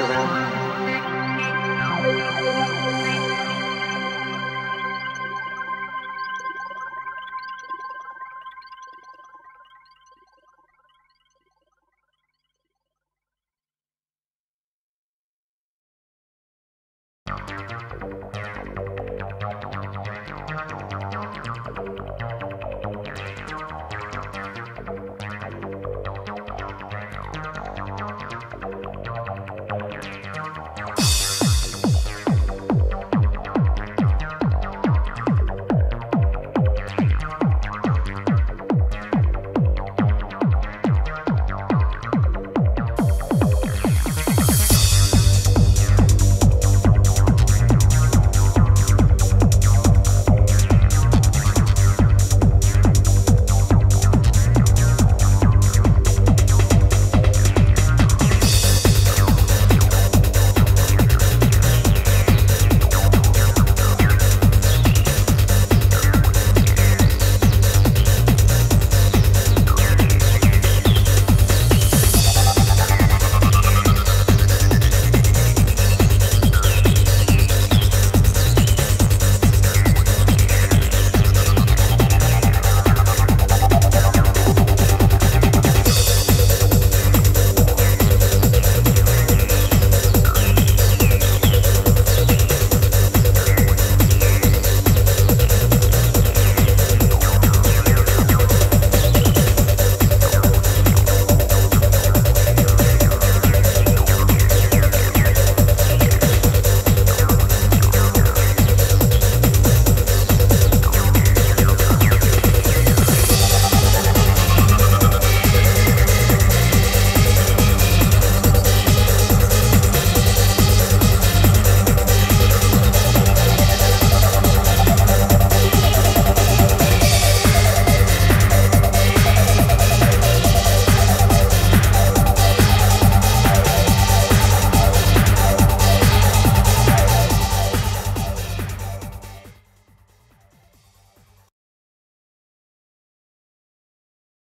around.